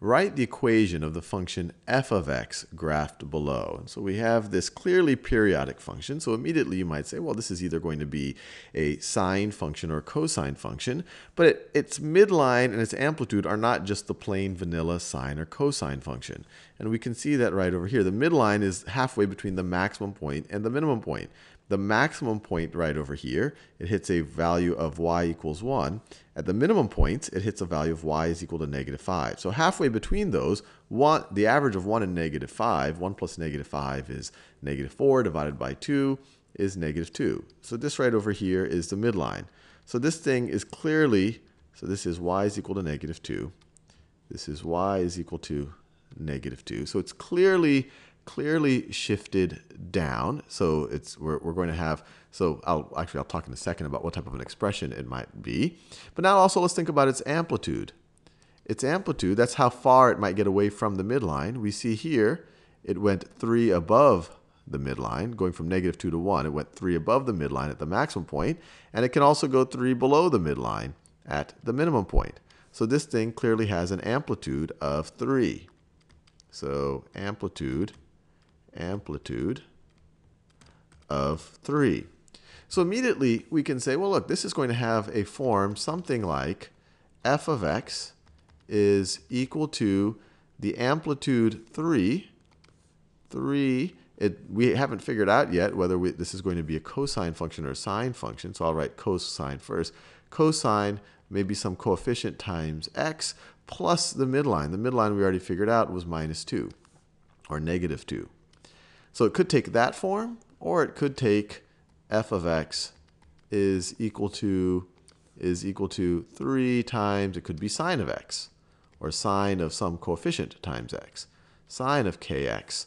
write the equation of the function f of x graphed below. And so we have this clearly periodic function. So immediately you might say, well, this is either going to be a sine function or cosine function. But it, its midline and its amplitude are not just the plain vanilla sine or cosine function. And we can see that right over here. The midline is halfway between the maximum point and the minimum point the maximum point right over here, it hits a value of y equals 1. At the minimum points, it hits a value of y is equal to negative 5. So halfway between those, one, the average of 1 and negative 5, 1 plus negative 5 is negative 4 divided by 2 is negative 2. So this right over here is the midline. So this thing is clearly, so this is y is equal to negative 2. This is y is equal to negative 2. So it's clearly clearly shifted down. So it's we're, we're going to have, so I'll actually I'll talk in a second about what type of an expression it might be. But now also let's think about its amplitude. Its amplitude, that's how far it might get away from the midline. We see here it went 3 above the midline, going from negative 2 to 1. It went 3 above the midline at the maximum point, and it can also go 3 below the midline at the minimum point. So this thing clearly has an amplitude of 3. So amplitude amplitude of 3. So immediately we can say, well, look, this is going to have a form something like f of x is equal to the amplitude 3. 3, it, we haven't figured out yet whether we, this is going to be a cosine function or a sine function, so I'll write cosine first. Cosine may be some coefficient times x plus the midline. The midline we already figured out was minus 2 or negative 2. So it could take that form, or it could take f of x is equal to is equal to 3 times, it could be sine of x, or sine of some coefficient times x. Sine of kx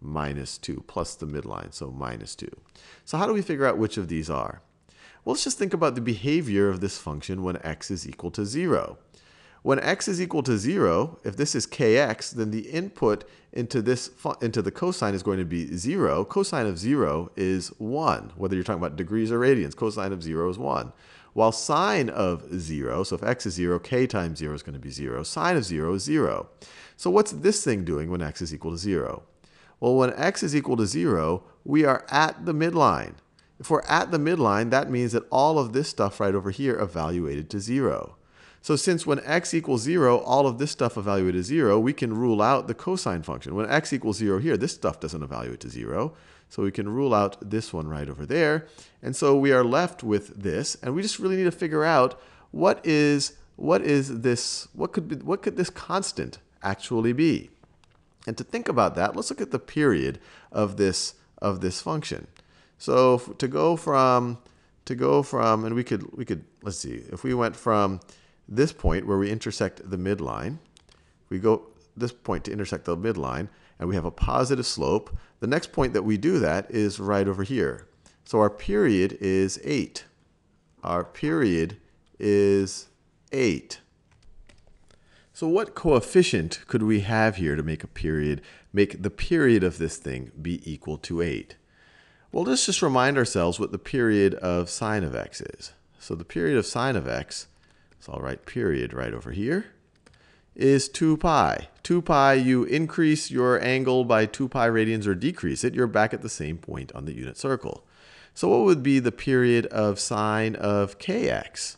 minus 2 plus the midline, so minus 2. So how do we figure out which of these are? Well, let's just think about the behavior of this function when x is equal to 0. When x is equal to 0, if this is kx, then the input into this into the cosine is going to be 0. Cosine of 0 is 1, whether you're talking about degrees or radians. Cosine of 0 is 1. While sine of 0, so if x is 0, k times 0 is going to be 0. Sine of 0 is 0. So what's this thing doing when x is equal to 0? Well, when x is equal to 0, we are at the midline. If we're at the midline, that means that all of this stuff right over here evaluated to 0. So since when x equals 0, all of this stuff evaluated to 0, we can rule out the cosine function. When x equals 0 here, this stuff doesn't evaluate to 0. So we can rule out this one right over there. And so we are left with this. And we just really need to figure out what is, what is this, what could, be, what could this constant actually be? And to think about that, let's look at the period of this, of this function. So to go from, to go from, and we could, we could, let's see, if we went from this point where we intersect the midline, we go this point to intersect the midline, and we have a positive slope. The next point that we do that is right over here. So our period is 8. Our period is 8. So what coefficient could we have here to make a period, make the period of this thing be equal to 8? Well, let's just remind ourselves what the period of sine of x is. So the period of sine of x so I'll write period right over here, is 2 pi. 2 pi, you increase your angle by 2 pi radians or decrease it, you're back at the same point on the unit circle. So what would be the period of sine of kx?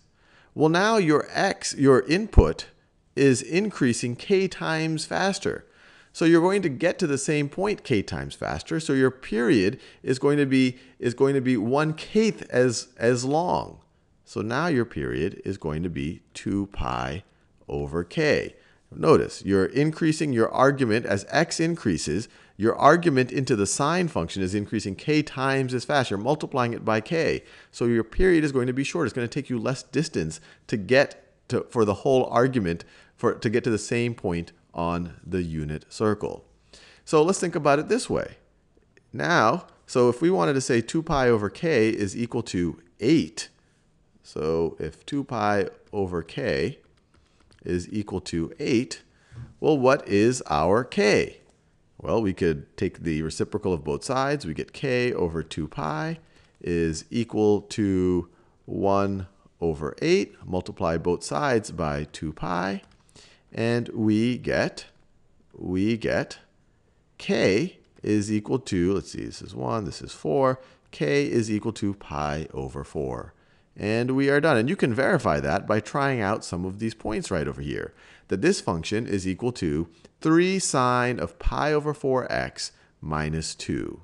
Well, now your x, your input, is increasing k times faster. So you're going to get to the same point k times faster. So your period is going to be is going to be one kth as as long. So now your period is going to be 2 pi over k. Notice, you're increasing your argument as x increases. Your argument into the sine function is increasing k times as fast. You're multiplying it by k. So your period is going to be short. It's going to take you less distance to get to, for the whole argument for, to get to the same point on the unit circle. So let's think about it this way. Now, so if we wanted to say 2 pi over k is equal to 8, so if 2 pi over k is equal to 8, well, what is our k? Well, we could take the reciprocal of both sides. We get k over 2 pi is equal to 1 over 8. Multiply both sides by 2 pi. And we get, we get k is equal to, let's see, this is 1, this is 4. k is equal to pi over 4. And we are done. And you can verify that by trying out some of these points right over here. That this function is equal to 3 sine of pi over 4x minus 2.